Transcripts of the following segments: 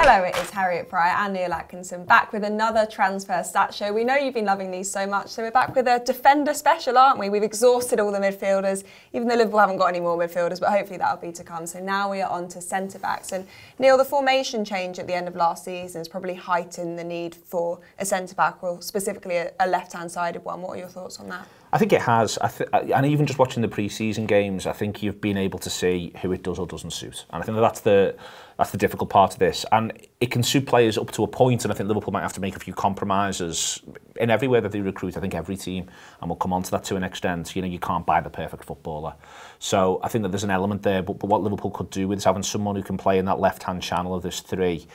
Hello, it is Harriet Prior and Neil Atkinson back with another transfer stat show. We know you've been loving these so much, so we're back with a defender special, aren't we? We've exhausted all the midfielders, even though Liverpool haven't got any more midfielders, but hopefully that'll be to come. So now we are on to centre backs. And Neil, the formation change at the end of last season has probably heightened the need for a centre back, or specifically a, a left hand sided one. What are your thoughts on that? I think it has. I th and even just watching the pre-season games, I think you've been able to see who it does or doesn't suit. And I think that that's the that's the difficult part of this. And it can suit players up to a point, and I think Liverpool might have to make a few compromises in everywhere that they recruit. I think every team, and we'll come on to that to an extent. You know, you can't buy the perfect footballer. So I think that there's an element there. But, but what Liverpool could do with is having someone who can play in that left-hand channel of this three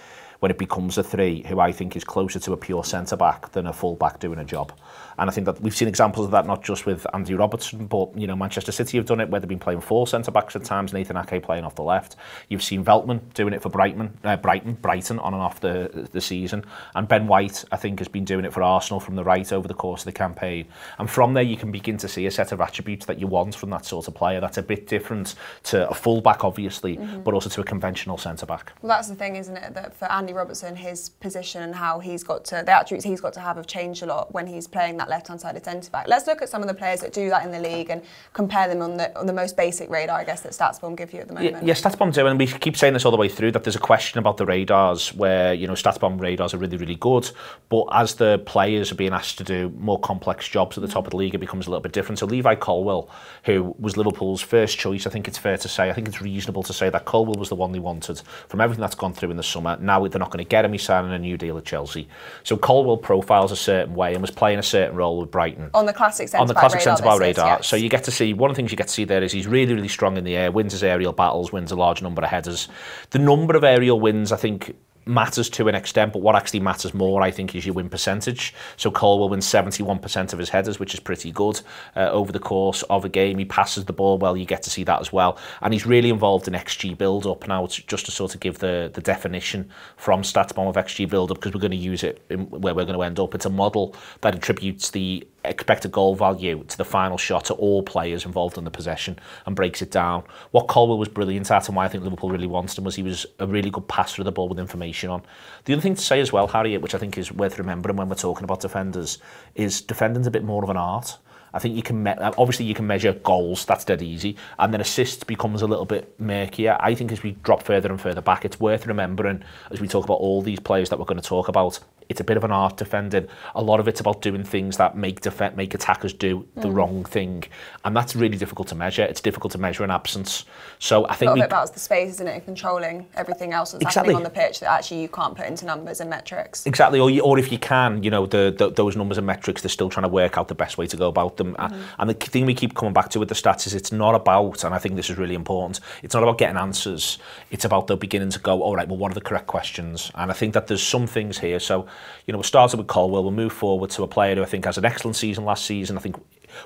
when it becomes a three who I think is closer to a pure centre back than a full back doing a job. And I think that we've seen examples of that not just with Andy Robertson, but you know Manchester City have done it where they've been playing four centre backs at times, Nathan Ake playing off the left. You've seen Veltman doing it for Brighton, uh, Brighton, Brighton on and off the the season, and Ben White I think has been doing it for Arsenal from the right over the course of the campaign. And from there you can begin to see a set of attributes that you want from that sort of player. That's a bit different to a full back obviously, mm -hmm. but also to a conventional centre back. Well, that's the thing, isn't it? That for Andy Robertson, his position and how he's got to the attributes he's got to have have changed a lot when he's playing that left hand sided centre back. Let's look at some of the players that do that in the league and compare them on the on the most basic radar, I guess, that StatsBomb give you at the moment. Yeah, yeah StatsBomb do, and we keep saying this all the way through that there's a question about the radars where you know StatsBomb radars are really really good, but as the players are being asked to do more complex jobs at the top of the league, it becomes a little bit different. So Levi Colwill, who was Liverpool's first choice, I think it's fair to say, I think it's reasonable to say that Colwill was the one they wanted from everything that's gone through in the summer. Now they're not going to get him. He's signing a new deal at Chelsea. So Colwill profiles a certain way and was playing a certain role with Brighton. On the classic centre On the classic centre back radar. Yes. So you get to see, one of the things you get to see there is he's really, really strong in the air, wins his aerial battles, wins a large number of headers. The number of aerial wins, I think, matters to an extent, but what actually matters more, I think, is your win percentage. So Colwill win 71% of his headers, which is pretty good uh, over the course of a game. He passes the ball well, you get to see that as well. And he's really involved in XG build-up now, just to sort of give the, the definition from StatsBomb of XG build-up, because we're going to use it in, where we're going to end up. It's a model that attributes the expected goal value to the final shot to all players involved in the possession and breaks it down. What Colwill was brilliant at and why I think Liverpool really wanted him was he was a really good passer of the ball with information on. The other thing to say as well, Harriet, which I think is worth remembering when we're talking about defenders, is defending's a bit more of an art. I think you can uh, obviously you can measure goals, that's dead easy, and then assists becomes a little bit murkier. I think as we drop further and further back, it's worth remembering as we talk about all these players that we're going to talk about it's a bit of an art defending. A lot of it's about doing things that make def- make attackers do the mm. wrong thing, and that's really difficult to measure. It's difficult to measure an absence. So I think a lot of it about the space, isn't it? Controlling everything else that's exactly. happening on the pitch that actually you can't put into numbers and metrics. Exactly, or you, or if you can, you know, the, the those numbers and metrics, they're still trying to work out the best way to go about them. Mm-hmm. And the thing we keep coming back to with the stats is it's not about, and I think this is really important. It's not about getting answers. It's about the beginning to go. All right, well, what are the correct questions? And I think that there's some things here. So you know, we started with Colwill, we'll move forward to a player who I think has an excellent season last season. I think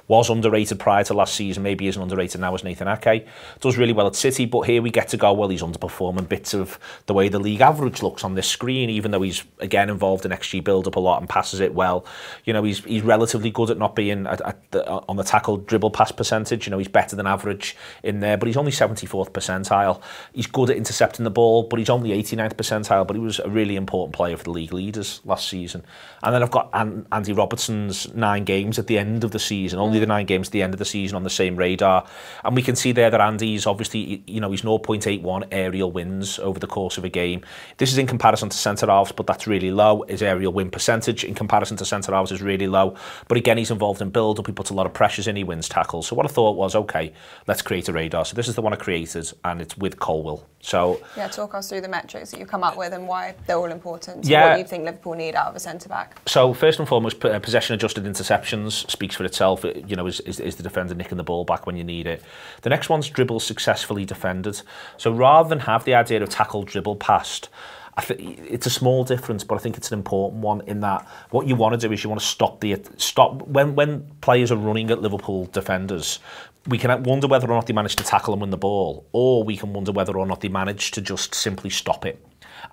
was underrated prior to last season, maybe isn't underrated now as Nathan Ake. Does really well at City, but here we get to go, well, he's underperforming bits of the way the league average looks on this screen, even though he's, again, involved in XG build-up a lot and passes it well. You know, he's, he's relatively good at not being at, at the, on the tackle dribble pass percentage. You know, he's better than average in there, but he's only 74th percentile. He's good at intercepting the ball, but he's only 89th percentile, but he was a really important player for the league leaders last season. And then I've got Andy Robertson's nine games at the end of the season season, only the nine games at the end of the season on the same radar. And we can see there that Andy's obviously, you know, he's 0.81 aerial wins over the course of a game. This is in comparison to centre halves, but that's really low. His aerial win percentage in comparison to centre halves is really low. But again, he's involved in build up. He puts a lot of pressures in. He wins tackles. So what I thought was, okay, let's create a radar. So this is the one I created, and it's with Colwill. So yeah, talk us through the metrics that you've come up with and why they're all important. Yeah, what you think Liverpool need out of a centre back. So first and foremost, uh, possession adjusted interceptions speaks for itself. You know, is, is, is the defender nicking the ball back when you need it. The next one's dribble successfully defended. So rather than have the idea of tackle dribble past, I think it's a small difference, but I think it's an important one in that what you want to do is you want to stop the stop when when players are running at Liverpool defenders. We can wonder whether or not they manage to tackle and win the ball, or we can wonder whether or not they manage to just simply stop it.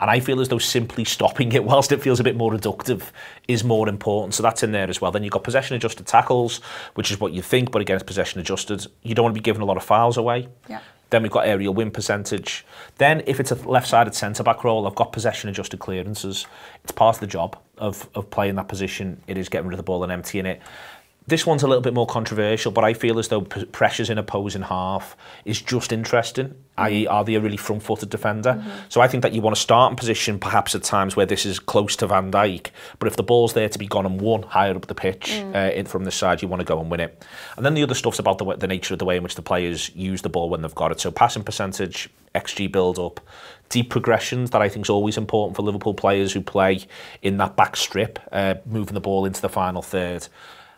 And I feel as though simply stopping it, whilst it feels a bit more reductive, is more important. So that's in there as well. Then you've got possession adjusted tackles, which is what you think, but again, it's possession adjusted. You don't want to be giving a lot of fouls away. Yeah Then we've got aerial win percentage. Then if it's a left-sided centre-back role, I've got possession adjusted clearances. It's part of the job of, of playing that position. It is getting rid of the ball and emptying it. This one's a little bit more controversial, but I feel as though pressures in opposing half is just interesting, mm. i.e. are they a really front-footed defender? Mm -hmm. So I think that you want to start in position perhaps at times where this is close to Van Dijk, but if the ball's there to be gone and won higher up the pitch mm. uh, in, from the side, you want to go and win it. And then the other stuff's about the, the nature of the way in which the players use the ball when they've got it. So passing percentage, XG build-up, deep progressions that I think is always important for Liverpool players who play in that back strip, uh, moving the ball into the final third.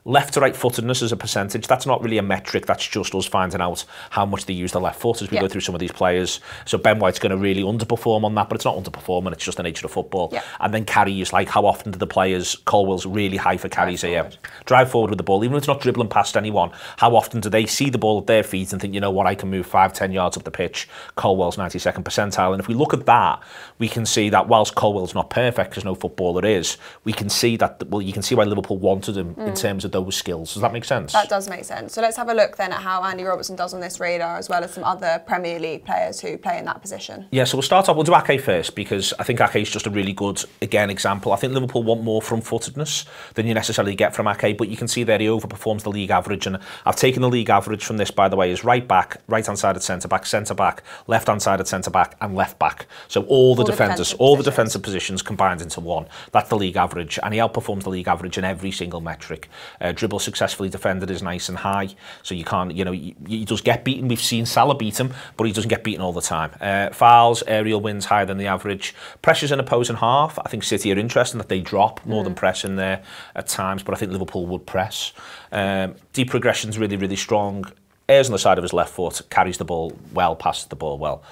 Left to right footedness as a percentage, that's not really a metric, that's just us finding out how much they use the left foot as we yeah. go through some of these players. So Ben White's going to really underperform on that, but it's not underperforming, it's just the nature of football. Yeah. And then carries, like how often do the players, Colwill's really high for carries Drive here. Forward. Drive forward with the ball, even if it's not dribbling past anyone, how often do they see the ball at their feet and think, you know what, I can move five, ten yards up the pitch, Colwill's 92nd percentile. And if we look at that, we can see that whilst Colwill's not perfect, because no footballer is, we can see that, well, you can see why Liverpool wanted him mm. in terms of those skills. Does that make sense? That does make sense. So let's have a look then at how Andy Robertson does on this radar, as well as some other Premier League players who play in that position. Yeah, so we'll start off, we'll do Ake first, because I think Ake is just a really good, again, example. I think Liverpool want more front-footedness than you necessarily get from Ake, but you can see there he overperforms the league average, and I've taken the league average from this, by the way, is right back, right-hand side at centre-back, centre-back, left-hand side at centre-back, and left-back. So all the all defenders, the all the defensive positions combined into one. That's the league average, and he outperforms the league average in every single metric. Uh, dribble successfully defended is nice and high, so you can't, you know, he, he does get beaten. We've seen Salah beat him, but he doesn't get beaten all the time. Uh, fouls, aerial wins higher than the average. Pressures in opposing half. I think City are interesting that they drop more mm. than press in there at times, but I think Liverpool would press. Um, deep progression's really, really strong. Airs on the side of his left foot, carries the ball well, passes the ball well.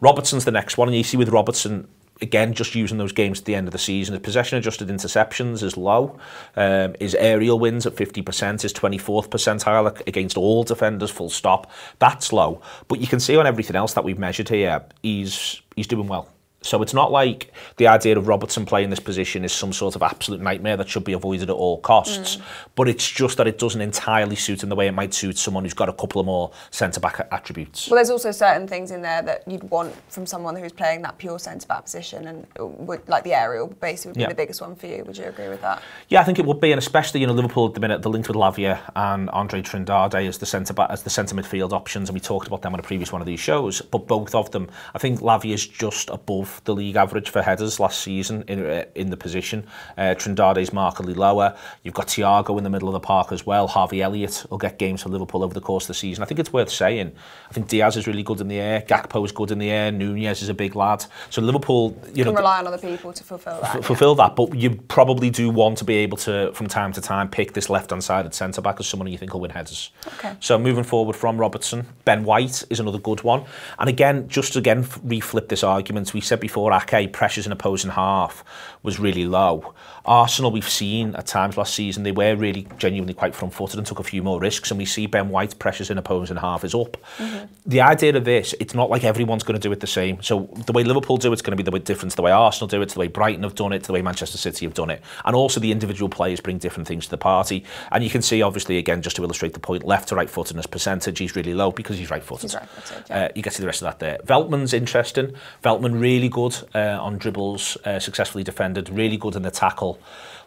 Robertson's the next one, and you see with Robertson, again, just using those games at the end of the season, his possession adjusted interceptions is low. Um, his aerial wins at 50% is 24th percentile against all defenders, full stop. That's low. But you can see on everything else that we've measured here, he's he's doing well. So it's not like the idea of Robertson playing this position is some sort of absolute nightmare that should be avoided at all costs. Mm. But it's just that it doesn't entirely suit in the way it might suit someone who's got a couple of more centre-back attributes. Well, there's also certain things in there that you'd want from someone who's playing that pure centre-back position and would, like the aerial basically would be yeah. the biggest one for you. Would you agree with that? Yeah, I think it would be, and especially, you know, Liverpool at the minute, the link with Lavia and Andre Trindade as the centre-back, as the centre midfield options, and we talked about them on a previous one of these shows, but both of them, I think Lavia is just above the league average for headers last season in, uh, in the position. Uh, is markedly lower. You've got Thiago in the middle of the park as well. Harvey Elliott will get games for Liverpool over the course of the season. I think it's worth saying. I think Diaz is really good in the air. Gakpo is good in the air. Nunez is a big lad. So Liverpool, you can know, rely on other people to fulfil that. F fulfil that, but you probably do want to be able to, from time to time, pick this left-hand side at centre back as someone you think will win headers. Okay. So moving forward from Robertson, Ben White is another good one. And again, just again reflip this argument. We said before, Ake pressures in opposing half was really low. Arsenal, we've seen at times last season, they were really genuinely quite front-footed and took a few more risks, and we see Ben White pressures in opponents and half is up. Mm -hmm. The idea of this, it's not like everyone's going to do it the same. So the way Liverpool do it's going to be the way different to the way Arsenal do it, to the way Brighton have done it, to the way Manchester City have done it. And also the individual players bring different things to the party. And you can see, obviously, again, just to illustrate the point, left to right footedness percentage, he's really low because he's right-footed. He's right-footed, yeah. uh, you get to the rest of that there. Veltman's interesting. Veltman really good uh, on dribbles, uh, successfully defended, really good in the tackle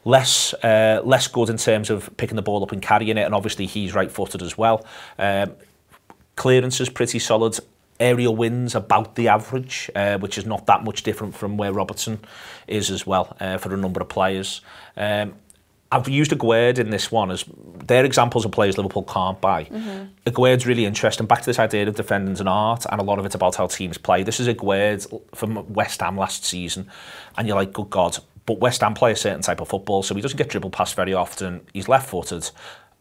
less uh, less good in terms of picking the ball up and carrying it, and obviously he's right-footed as well. Um, clearance is pretty solid. Aerial wins about the average, uh, which is not that much different from where Robertson is as well uh, for a number of players. Um, I've used Aguerd in this one as they're examples of players Liverpool can't buy. Mm -hmm. Aguerd's really interesting. Back to this idea of defending as an art, and a lot of it's about how teams play. This is Aguerd from West Ham last season, and you're like, good God. But West Ham play a certain type of football, so he doesn't get dribble past very often. He's left-footed.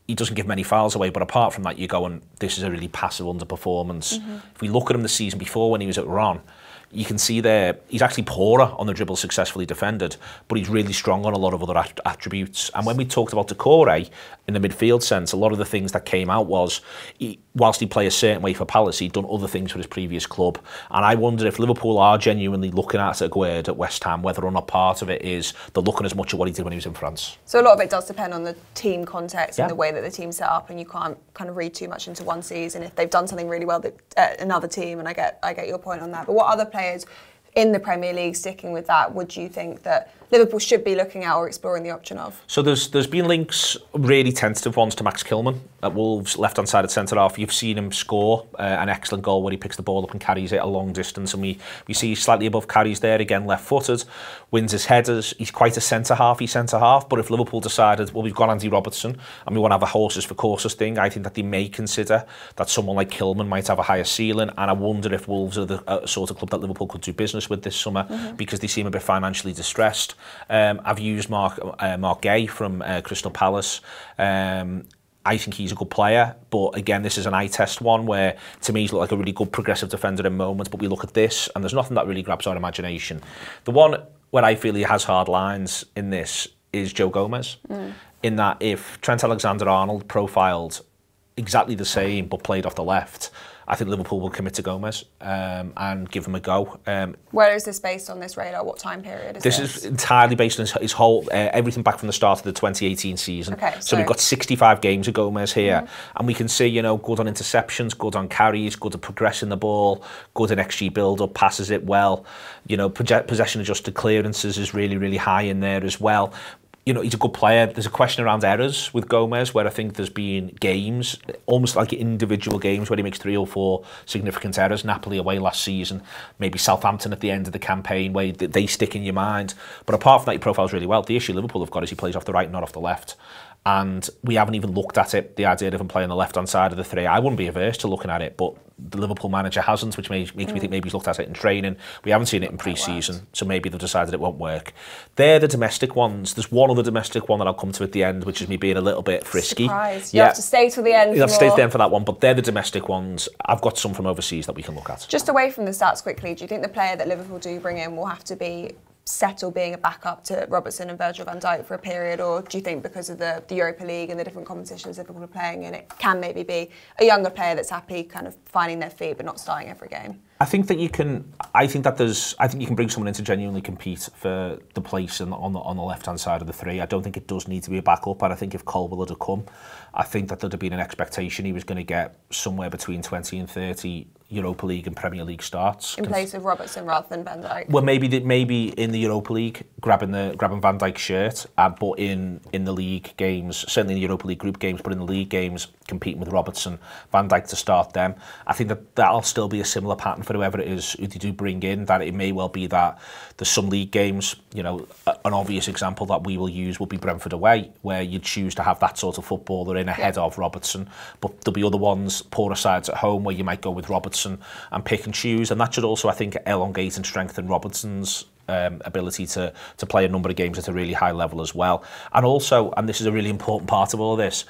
He doesn't give many fouls away, but apart from that, you go and this is a really passive underperformance. Mm -hmm. If we look at him the season before when he was at Rennes, you can see there he's actually poorer on the dribble successfully defended, but he's really strong on a lot of other att attributes. And when we talked about Doucouré in the midfield sense, a lot of the things that came out was he, whilst he play a certain way for Palace, he'd done other things for his previous club. And I wonder if Liverpool are genuinely looking at Aguerd at West Ham, whether or not part of it is they're looking as much at what he did when he was in France. So a lot of it does depend on the team context yeah. and the way that the team's set up, and you can't kind of read too much into one season. If they've done something really well, that uh, another team, and I get I get your point on that. But what other players in the Premier League, sticking with that, would you think that Liverpool should be looking at or exploring the option of? So there's there's been links, really tentative ones, to Max Kilman at Wolves, left-hand side at centre-half, you've seen him score uh, an excellent goal where he picks the ball up and carries it a long distance. And we, we see slightly above carries there, again left-footed, wins his headers. He's quite a centre-half, he's centre-half. But if Liverpool decided, well, we've got Andy Robertson and we want to have a horses for courses thing, I think that they may consider that someone like Kilman might have a higher ceiling. And I wonder if Wolves are the uh, sort of club that Liverpool could do business with this summer mm -hmm. because they seem a bit financially distressed. Um, I've used Mark, uh, Mark Gay from uh, Crystal Palace um, I think he's a good player, but again, this is an eye test one where to me he's looked like a really good progressive defender in moments, but we look at this and there's nothing that really grabs our imagination. The one where I feel he has hard lines in this is Joe Gomez, mm. in that if Trent Alexander-Arnold profiled exactly the same but played off the left, I think Liverpool will commit to Gomez um, and give him a go. Um, Where is this based on this radar? What time period is this? This is entirely based on his, his whole, uh, everything back from the start of the 2018 season. Okay, so, so we've got 65 games of Gomez here, mm -hmm. and we can see, you know, good on interceptions, good on carries, good at progressing the ball, good in XG build-up, passes it well. You know, possession adjusted clearances is really, really high in there as well you know, he's a good player. There's a question around errors with Gomez where I think there's been games, almost like individual games where he makes three or four significant errors. Napoli away last season, maybe Southampton at the end of the campaign where they stick in your mind. But apart from that, he profiles really well. The issue Liverpool have got is he plays off the right, not off the left. And we haven't even looked at it, the idea of him playing the left-hand side of the three. I wouldn't be averse to looking at it, but the Liverpool manager hasn't, which makes, makes mm. me think maybe he's looked at it in training. We haven't seen it in pre-season, so maybe they've decided it won't work. They're the domestic ones. There's one other domestic one that I'll come to at the end, which is me being a little bit frisky. Surprise. You yeah. have to stay till the end. You have to stay till the end for that one, but they're the domestic ones. I've got some from overseas that we can look at. Just away from the stats quickly, do you think the player that Liverpool do bring in will have to be settle being a backup to Robertson and Virgil van Dijk for a period, or do you think because of the, the Europa League and the different competitions Liverpool are playing in, it can maybe be a younger player that's happy kind of finding their feet but not starting every game? I think that you can. I think that there's. I think you can bring someone in to genuinely compete for the place on the, on the, on the left hand side of the three. I don't think it does need to be a backup, and I think if Colwell had come, I think that there'd have been an expectation he was going to get somewhere between 20 and 30 Europa League and Premier League starts. In place of Robertson rather than Van Dijk. Well, maybe the, maybe in the Europa League, grabbing the grabbing Van Dijk's shirt, uh, but in in the league games, certainly in the Europa League group games, but in the league games, competing with Robertson, Van Dijk to start them. I think that that'll still be a similar pattern for whoever it is who they do bring in. That it may well be that there's some league games, you know, an obvious example that we will use will be Brentford away, where you choose to have that sort of footballer in ahead yeah. of Robertson. But there'll be other ones, poorer sides at home, where you might go with Robertson and pick and choose. And that should also, I think, elongate and strengthen Robertson's um, ability to to play a number of games at a really high level as well. And also, and this is a really important part of all this,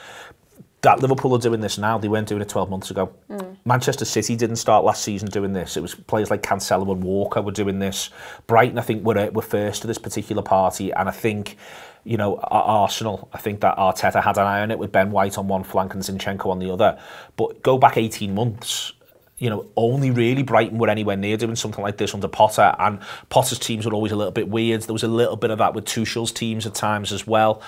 that Liverpool are doing this now. They weren't doing it 12 months ago. Mm. Manchester City didn't start last season doing this. It was players like Cancelo and Walker were doing this. Brighton, I think, were, were first to this particular party. And I think, you know, Arsenal, I think that Arteta had an eye on it with Ben White on one flank and Zinchenko on the other. But go back 18 months, you know, only really Brighton were anywhere near doing something like this under Potter, and Potter's teams were always a little bit weird. There was a little bit of that with Tuchel's teams at times as well.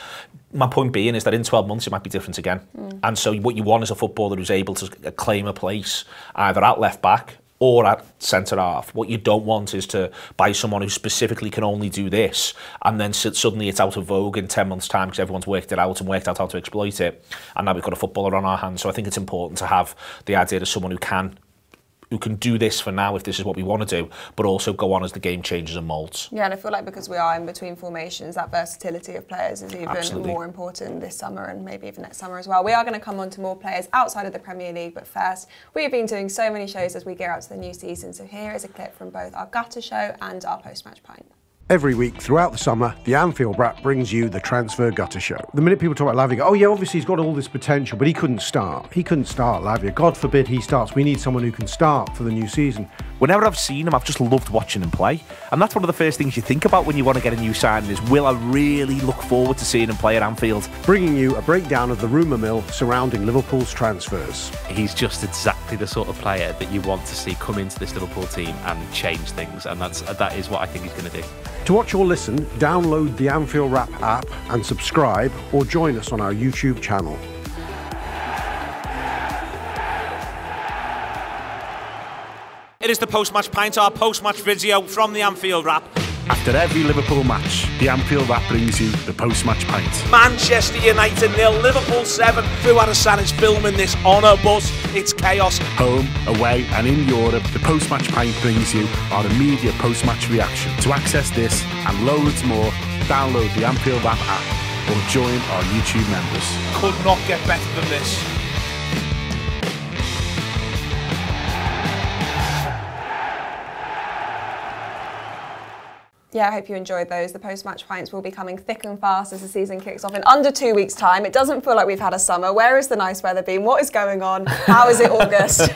My point being is that in 12 months it might be different again. Mm. And so what you want is a footballer who's able to claim a place either at left back or at centre half. What you don't want is to buy someone who specifically can only do this and then suddenly it's out of vogue in 10 months' time because everyone's worked it out and worked out how to exploit it. And now we've got a footballer on our hands. So I think it's important to have the idea of someone who can who can do this for now if this is what we want to do, but also go on as the game changes and molds. Yeah, and I feel like because we are in between formations, that versatility of players is even Absolutely. more important this summer and maybe even next summer as well. We are going to come on to more players outside of the Premier League, but first, we've been doing so many shows as we gear up to the new season. So here is a clip from both our gutter show and our post-match pint. Every week throughout the summer, the Anfield Wrap brings you the Transfer Gutter Show. The minute people talk about Lavia, go, oh yeah, obviously he's got all this potential, but he couldn't start. He couldn't start, Lavia. God forbid he starts. We need someone who can start for the new season. Whenever I've seen him, I've just loved watching him play. And that's one of the first things you think about when you want to get a new signing is, will I really look forward to seeing him play at Anfield? Bringing you a breakdown of the rumour mill surrounding Liverpool's transfers. He's just exactly the sort of player that you want to see come into this Liverpool team and change things. And that's that is what I think he's going to do. To watch or listen, download the Anfield Wrap app and subscribe or join us on our YouTube channel. It is the post-match pint, our post-match video from the Anfield Wrap. After every Liverpool match, the Anfield Wrap brings you the post-match pint. Manchester United nil, Liverpool 7. Fuad Hassan is filming this on a bus. It's chaos. Home, away and in Europe, the post-match pint brings you our immediate post-match reaction. To access this and loads more, download the Anfield Wrap app or join our YouTube members. Could not get better than this. Yeah, I hope you enjoyed those. The post-match pints will be coming thick and fast as the season kicks off in under two weeks' time. It doesn't feel like we've had a summer. Where is the nice weather been? What is going on? How is it August?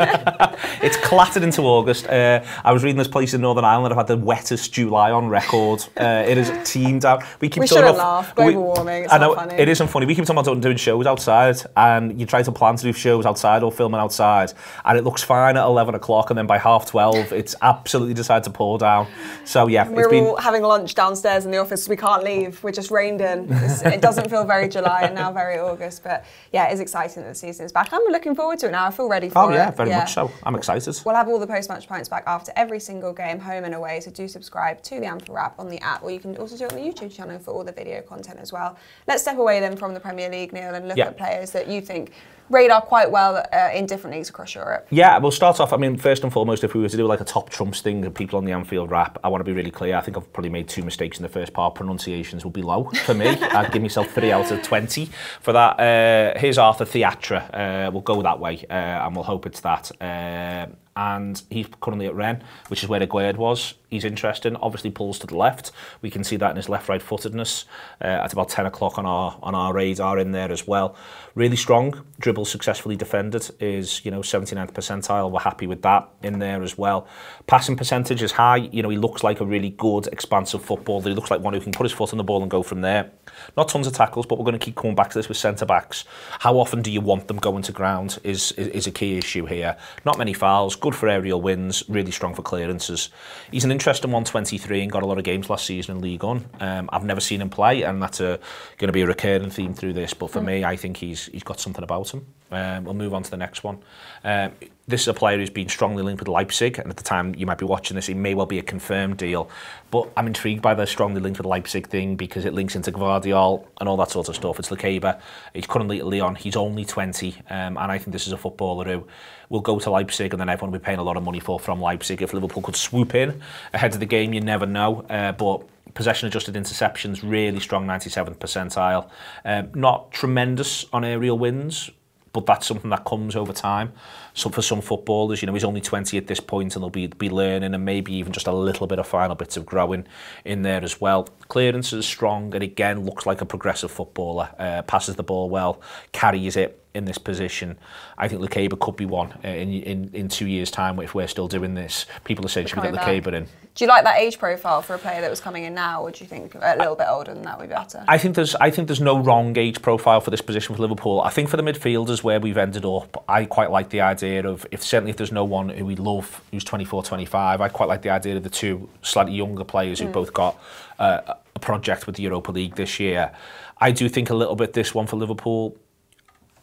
it's clattered into August. Uh, I was reading this place in Northern Ireland that have had the wettest July on record. Uh, it is teamed out. We keep we shouldn't laugh. Global we, warming. It's I know, funny. It isn't funny. We keep talking about doing shows outside, and you try to plan to do shows outside or filming outside, and it looks fine at 11 o'clock, and then by half 12, it's absolutely decided to pour down. So yeah, we're it's been, having lunch downstairs in the office. We can't leave. We're just reined in. It's, it doesn't feel very July and now very August. But yeah, it's exciting that the season is back. I'm looking forward to it now. I feel ready for oh, it. Oh yeah, very yeah. much so. I'm excited. We'll have all the post-match points back after every single game, home and away. So do subscribe to the Anfield Wrap on the app, or you can also do it on the YouTube channel for all the video content as well. Let's step away then from the Premier League, Neil, and look yeah. at players that you think radar quite well uh, in different leagues across Europe? Yeah, we'll start off. I mean, first and foremost, if we were to do like a top trumps thing of people on the Anfield Wrap, I want to be really clear. I think I've probably made two mistakes in the first part. Pronunciations will be low for me. I'd give myself three out of 20 for that. Uh, here's Arthur Theatra. Uh, we'll go that way uh, and we'll hope it's that. Uh, and he's currently at Ren, which is where Aguerd was. He's interesting. Obviously, pulls to the left. We can see that in his left-right footedness. Uh, at about 10 o'clock on our on our radar in there as well. Really strong. Dribble successfully defended is you know 79th percentile. We're happy with that in there as well. Passing percentage is high. You know he looks like a really good expansive footballer. He looks like one who can put his foot on the ball and go from there. Not tons of tackles, but we're going to keep coming back to this with centre backs. How often do you want them going to ground is, is, is a key issue here. Not many fouls, good for aerial wins, really strong for clearances. He's an interesting 123 and got a lot of games last season in League One. Um, I've never seen him play, and that's going to be a recurring theme through this. But for mm. me, I think he's he's got something about him. Um, we'll move on to the next one. Um, this is a player who's been strongly linked with Leipzig, and at the time you might be watching this, it may well be a confirmed deal. But I'm intrigued by the strongly linked with Leipzig thing because it links into Gvardiol and all that sort of stuff. It's Lukeba. He's currently at Lyon. He's only 20, um, and I think this is a footballer who will go to Leipzig, and then everyone will be paying a lot of money for from Leipzig. If Liverpool could swoop in ahead of the game, you never know. Uh, but possession adjusted interceptions, really strong 97th percentile. Um, not tremendous on aerial wins, but that's something that comes over time. So for some footballers, you know, he's only 20 at this point and they'll be, be learning and maybe even just a little bit of final bits of growing in there as well. Clearance is strong and again looks like a progressive footballer, uh, passes the ball well, carries it in this position. I think Lukeba could be one uh, in, in, in two years' time if we're still doing this. People are saying should we get Lukeba in. Do you like that age profile for a player that was coming in now, or do you think a little bit older than that would be better? I think there's I think there's no wrong age profile for this position for Liverpool. I think for the midfielders where we've ended up, I quite like the idea of if certainly if there's no one who we love who's 24, 25, I quite like the idea of the two slightly younger players who mm. both got uh, a project with the Europa League this year. I do think a little bit this one for Liverpool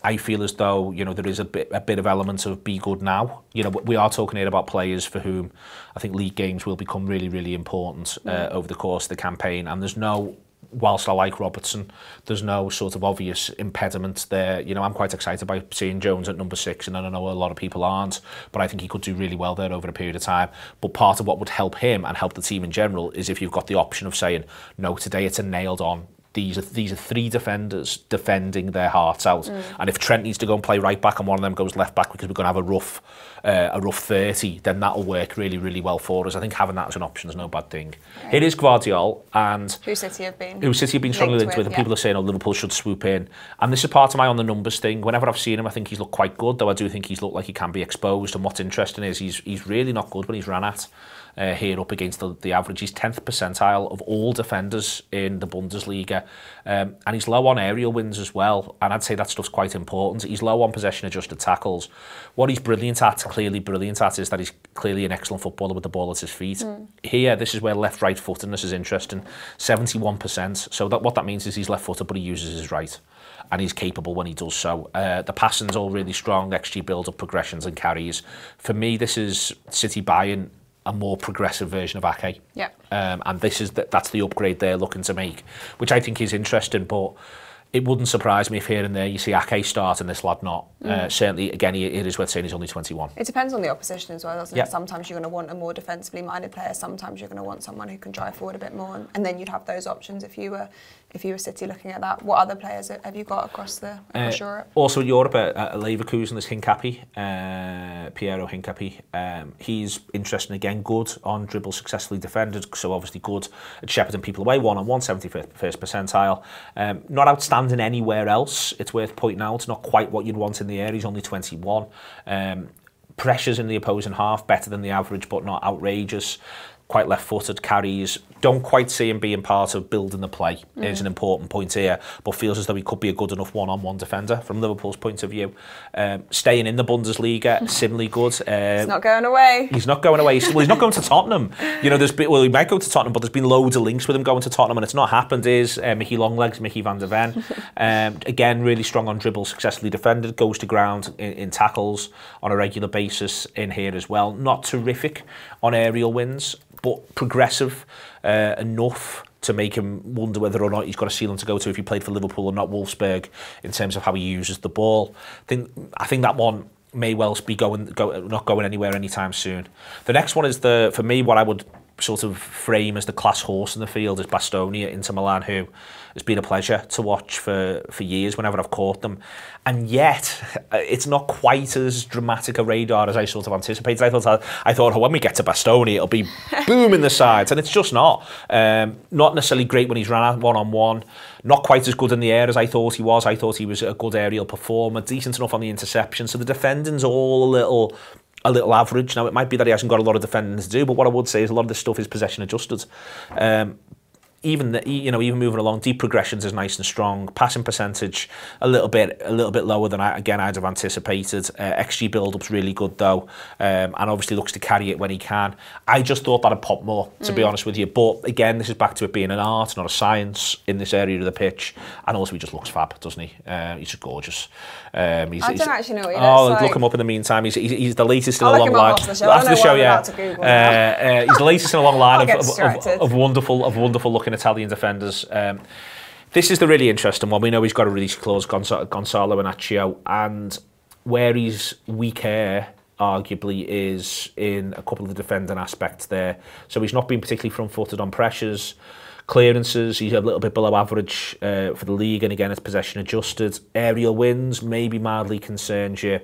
I feel as though you know there is a bit a bit of elements of be good now. You know we are talking here about players for whom I think league games will become really really important uh, over the course of the campaign, and there's no. whilst I like Robertson, there's no sort of obvious impediment there. You know, I'm quite excited by seeing Jones at number six, and I don't know a lot of people aren't, but I think he could do really well there over a period of time. But part of what would help him and help the team in general is if you've got the option of saying, no, today it's a nailed on these are these are three defenders defending their hearts out. Mm. And if Trent needs to go and play right back and one of them goes left back because we're going to have a rough uh, a rough 30, then that'll work really really well for us. I think having that as an option is no bad thing. It is Guardiol and who City have been who City have been strongly linked, linked with, and yeah. people are saying oh Liverpool should swoop in. And this is part of my on the numbers thing. Whenever I've seen him I think he's looked quite good though I do think he's looked like he can be exposed and what's interesting is he's he's really not good when he's ran at. Uh, here up against the, the average. He's 10th percentile of all defenders in the Bundesliga. Um, and he's low on aerial wins as well. And I'd say that stuff's quite important. He's low on possession adjusted tackles. What he's brilliant at, clearly brilliant at, is that he's clearly an excellent footballer with the ball at his feet. Here, this is where left-right footedness is interesting. 71%. So that what that means is he's left-footed, but he uses his right. And he's capable when he does so. Uh, the passing's all really strong, XG build-up, progressions and carries. For me, this is City buying a more progressive version of Ake. Yeah. Um, and this is the, that's the upgrade they're looking to make, which I think is interesting. But it wouldn't surprise me if here and there you see Ake start and this lad not. Uh, certainly, again, it is worth saying he's only 21. It depends on the opposition as well, doesn't Yeah. it? Sometimes you're going to want a more defensively minded player. Sometimes you're going to want someone who can drive forward a bit more, and, and then you'd have those options if you were if you were City looking at that, what other players have you got across the uh, across uh, Europe? Also in Europe, uh, uh, Leverkusen is Hincapi, uh, Piero Hincapi. Um, he's interesting again, good on dribble, successfully defended, so obviously good at shepherding people away, one on one, 71st percentile. Um, not outstanding anywhere else. It's worth pointing out, not quite what you'd want in the air. He's only 21. Um, pressures in the opposing half better than the average but not outrageous Quite left-footed carries. Don't quite see him being part of building the play. Is an important point here, but feels as though he could be a good enough one-on-one defender from Liverpool's point of view. Um, staying in the Bundesliga, similarly good. Uh, It's not going away. He's not going away. Well, he's not going to Tottenham. You know, there's been, well, he might go to Tottenham, but there's been loads of links with him going to Tottenham, and it's not happened. Is uh, Mickey Longlegs, Mickey van der Ven, um, again really strong on dribble, successfully defended, goes to ground in, in tackles on a regular basis in here as well. Not terrific on aerial wins, but progressive uh, enough to make him wonder whether or not he's got a ceiling to go to if he played for Liverpool or not Wolfsburg in terms of how he uses the ball. I think I think that one may well be going go, not going anywhere anytime soon. The next one is the for me what I would sort of frame as the class horse in the field is Bastoni at Inter Milan who has been a pleasure to watch for for years whenever I've caught them. And yet it's not quite as dramatic a radar as I sort of anticipated. I thought I, I thought oh, when we get to Bastoni it'll be boom in the sides. And it's just not. Um, not necessarily great when he's ran one on one not quite as good in the air as I thought he was. I thought he was a good aerial performer decent enough on the interception. So the defending's all a little a little average. Now, it might be that he hasn't got a lot of defending to do, but what I would say is a lot of this stuff is possession adjusted. Um, even the, you know even moving along deep progressions is nice and strong. Passing percentage a little bit a little bit lower than I again I'd have anticipated. Uh, XG build up's really good though um, and obviously looks to carry it when he can. I just thought that'd pop more to be honest with you. But again this is back to it being an art not a science in this area of the pitch. And also he just looks fab doesn't he? Uh, he's just gorgeous. Um, he's, I don't actually know what he oh looks look him up in the meantime. He's, he's, he's the latest in I'll a long line. after the show. Know about to Google uh, uh, he's the latest in a long line of, of, of, of wonderful of wonderful looking Italian defenders. Um, this is the really interesting one. We know he's got a release clause, Gonzalo, Gonzalo Inacio, and where he's weaker, arguably, is in a couple of the defending aspects there. So he's not been particularly front-footed on pressures. Clearances, he's a little bit below average uh, for the league, and again, it's possession adjusted. Aerial wins maybe mildly concerns you.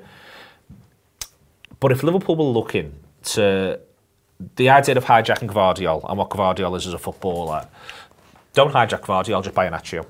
But if Liverpool were looking to the idea of hijacking Gvardiol and what Gvardiol is as a footballer, don't hijack Gvardiol, just buy Inacio.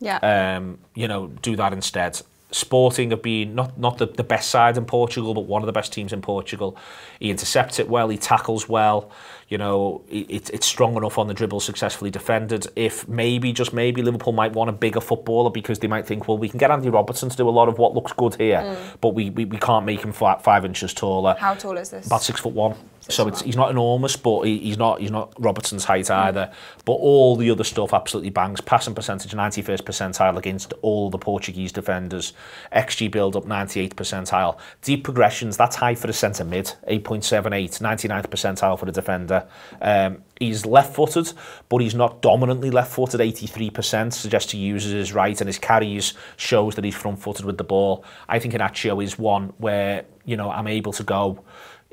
Yeah. Um, you know, do that instead. Sporting have been not not the, the best side in Portugal, but one of the best teams in Portugal. He intercepts it well, he tackles well. You know, it, it's strong enough on the dribble, successfully defended. If maybe, just maybe, Liverpool might want a bigger footballer because they might think, well, we can get Andy Robertson to do a lot of what looks good here, mm. but we, we, we can't make him five, five inches taller. How tall is this? About six foot one. Six so foot it's, one. he's not enormous, but he, he's not he's not Robertson's height mm. either. But all the other stuff absolutely bangs. Passing percentage 91st percentile against all the Portuguese defenders. XG build up 98th percentile. Deep progressions that's high for the centre mid 8.78, 99th percentile for the defender. Um, he's left footed, but he's not dominantly left footed. 83% suggests he uses his right, and his carries shows that he's front footed with the ball. I think Inacio is one where you know I'm able to go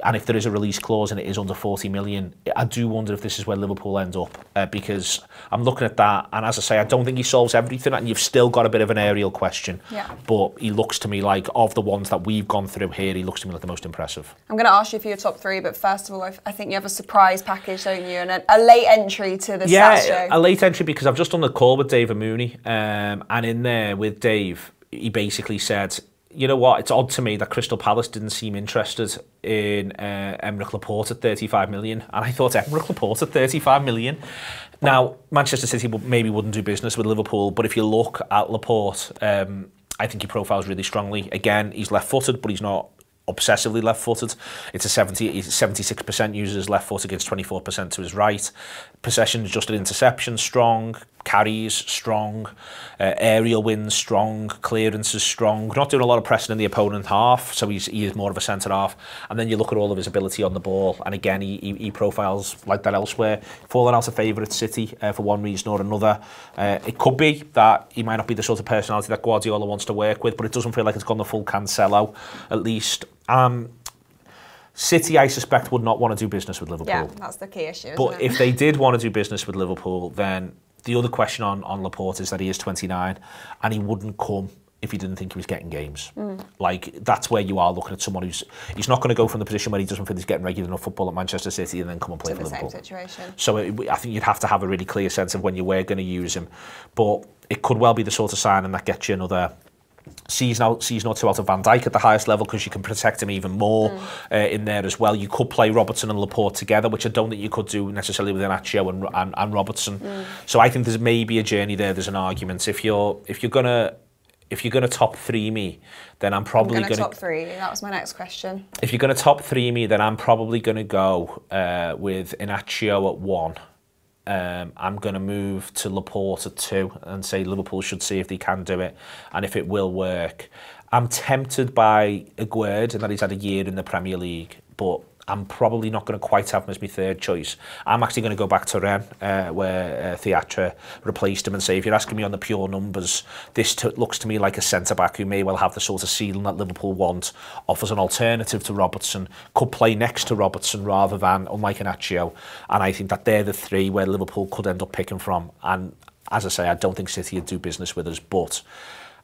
and if there is a release clause and it is under 40 million, I do wonder if this is where Liverpool end up uh, because I'm looking at that and as I say, I don't think he solves everything and you've still got a bit of an aerial question. Yeah. But he looks to me like, of the ones that we've gone through here, he looks to me like the most impressive. I'm going to ask you for your top three, but first of all, I think you have a surprise package, don't you? And a, late entry to the stats show. a late entry because I've just done the call with David Mooney, um, and in there with Dave, he basically said, you know what, it's odd to me that Crystal Palace didn't seem interested in uh, Aymeric Laporte at 35 million, and I thought Aymeric Laporte at 35 million. Now, Manchester City maybe wouldn't do business with Liverpool, but if you look at Laporte, um, I think he profiles really strongly. Again, he's left-footed, but he's not obsessively left-footed. It's a 70, he's 76% uses left foot against 24% to his right. Possession adjusted interception, strong, carries strong, uh, aerial wins strong, clearances strong. Not doing a lot of pressing in the opponent half, so he's he is more of a centre half. And then you look at all of his ability on the ball, and again he, he, he profiles like that elsewhere. Falling out of favour at City uh, for one reason or another. Uh, it could be that he might not be the sort of personality that Guardiola wants to work with, but it doesn't feel like it's gone the full Cancelo, at least. Um, City, I suspect, would not want to do business with Liverpool. Yeah, that's the key issue. But if they did want to do business with Liverpool, then the other question on, on Laporte is that he is 29 and he wouldn't come if he didn't think he was getting games. Mm. Like, that's where you are looking at someone who's... He's not going to go from the position where he doesn't think he's getting regular enough football at Manchester City and then come and play for Liverpool. situation. So it, I think you'd have to have a really clear sense of when you were going to use him. But it could well be the sort of signing that gets you another season out, season or two out of Van Dijk at the highest level because you can protect him even more uh, in there as well. You could play Robertson and Laporte together, which I don't think you could do necessarily with Inacio and, and, and Robertson. So I think there's maybe a journey there. There's an argument. If you're if you're gonna if you're gonna top three me, then I'm I'm probably going to gonna top three. That was my next question. if you're to top three me, then I'm probably to go uh, with Inacio at one. um, I'm going to move to Laporte at two and say Liverpool should see if they can do it and if it will work. I'm tempted by Aguerd and that he's had a year in the Premier League, but I'm probably not going to quite have him as my third choice. I'm actually going to go back to Ren, uh, where uh, Theatre replaced him and say, if you're asking me on the pure numbers, this looks to me like a centre-back who may well have the sort of ceiling that Liverpool want, offers an alternative to Robertson, could play next to Robertson rather than unlike Anaccio. And I think that they're the three where Liverpool could end up picking from. And as I say, I don't think City would do business with us, but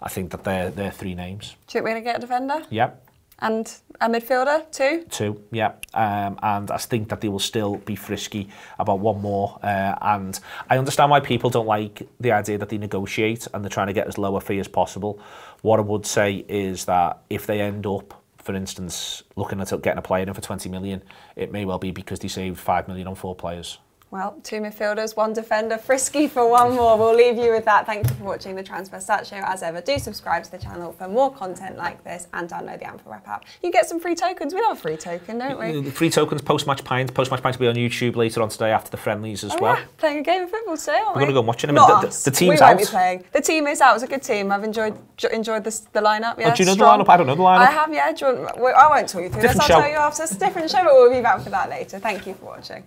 I think that they're, they're three names. Do you think we're going to get a defender? Yep. And a midfielder, two? Two, yeah. Um, and I think that they will still be frisky about one more. Uh, and I understand why people don't like the idea that they negotiate and they're trying to get as low a fee as possible. What I would say is that if they end up, for instance, looking at getting a player in for 20 million, it may well be because they saved 5 million on four players. Well, two midfielders, one defender, frisky for one more. We'll leave you with that. Thank you for watching the Transfer Stat Show. As ever, do subscribe to the channel for more content like this and download the Anfield Wrap app. You get some free tokens. We love a free token, don't we? Free tokens, post-match pints. Post-match pints will be on YouTube later on today after the friendlies as Oh, well. yeah, playing a game of football today, aren't We're we? gonna go and watch it in a Not. The- us. the team's we won't be playing. The team is out. It's a good team. I've enjoyed enjoyed this, the lineup. Yeah, Oh, do you know the lineup? I don't know the lineup. I have, yeah. Do you want, well, I won't talk you through Different this. I'll tell you after. It's a different show, but we'll be back for that later. Thank you for watching.